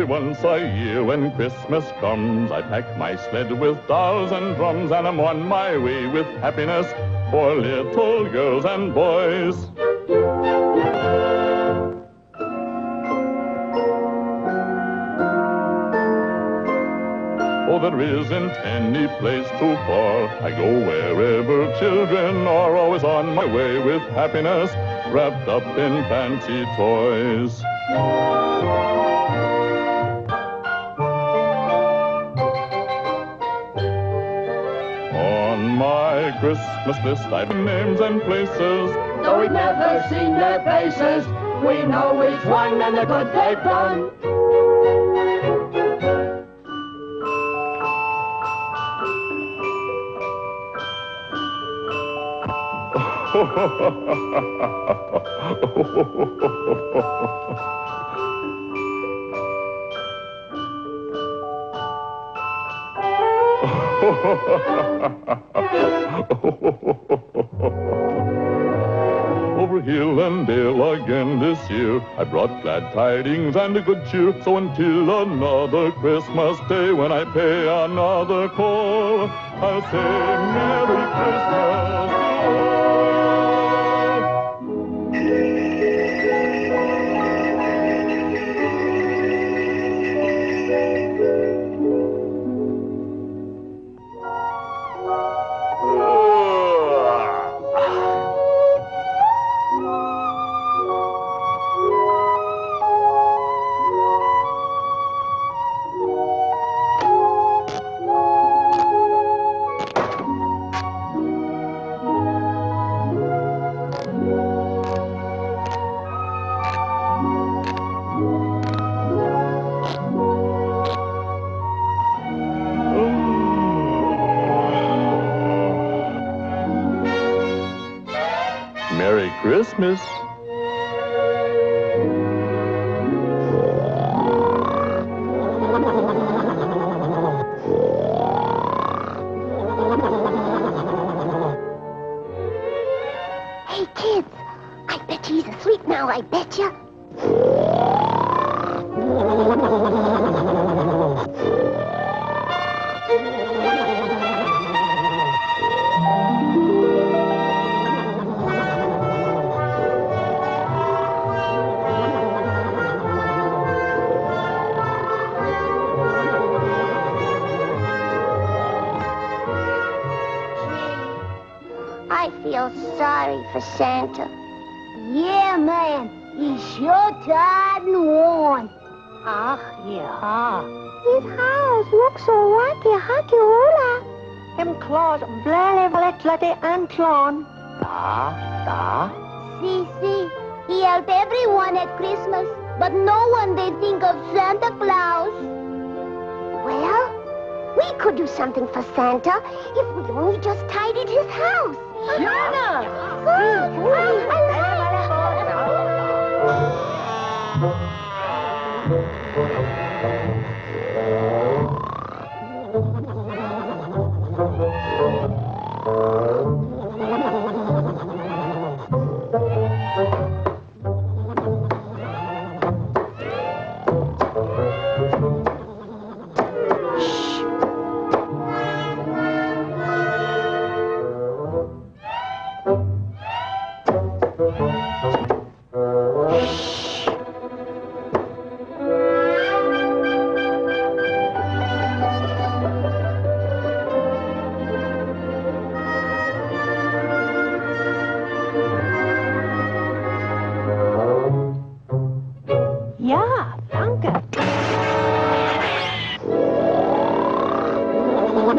once a year when Christmas comes, I pack my sled with dolls and drums, and I'm on my way with happiness for little girls and boys. Oh, there isn't any place too far. I go wherever children are, always on my way with happiness wrapped up in fancy toys. On my Christmas list, I've names and places. Though we've never seen their faces, we know each one and the good they've done. Over hill and dale again this year, I brought glad tidings and a good cheer. So until another Christmas day, when I pay another call, I'll say Merry Christmas Christmas. Hey, kids, I bet he's asleep now, I bet you. Feel sorry for Santa. Yeah, man. He's sure tired and worn. Ach, ja. His house looks so wacky, hacky hula. Him claws blale vletlate antlon. Da, da. See, see, he help everyone at Christmas, but no one they think of Santa Claus. Well, we could do something for Santa if we only just tidied his house. 行呢，嗯，来来来来来来。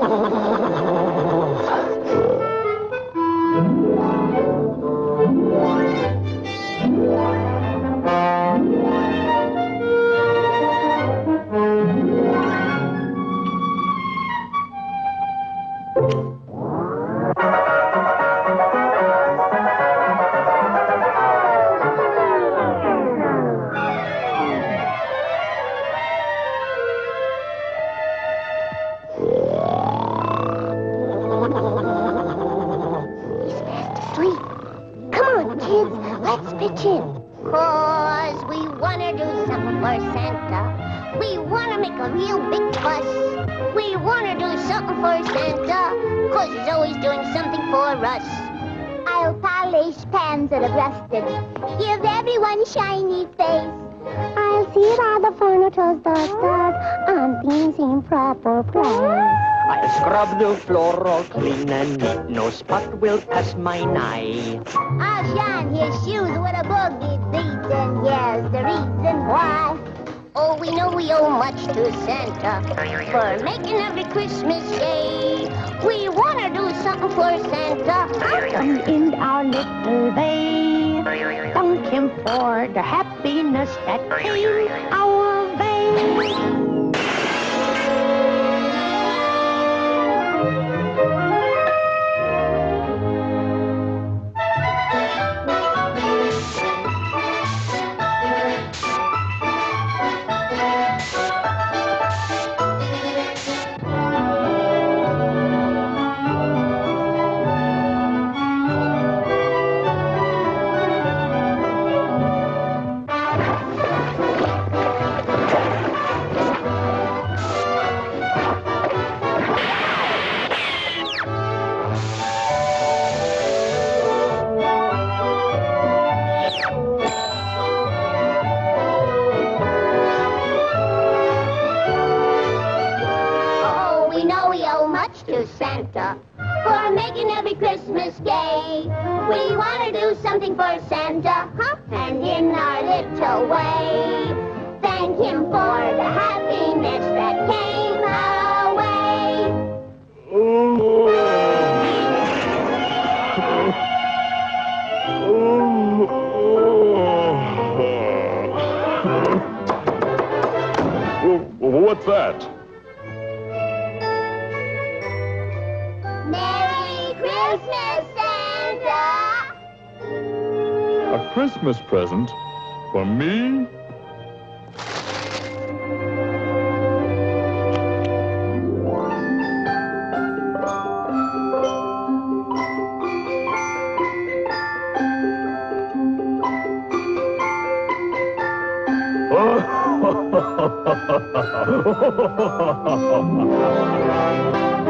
oh Let's pitch in. Cause we wanna do something for Santa. We want to make a real big fuss. We want to do something for Santa, cause he's always doing something for us. I'll polish pans that are rusted. Give everyone shiny face. I'll see that the furniture's dusted and things in proper place. I'll scrub the floor all clean and neat. No spot will pass my eye. I'll shine his shoes with a boogie beat, and here's the reason why. Oh, we know we owe much to Santa for making every Christmas day. We want to do something for Santa. Come in our little bay. Thank him for the happiness that came our way. We want to do something for Santa, huh? And in our little way, thank him for the a Christmas present for me. Oh,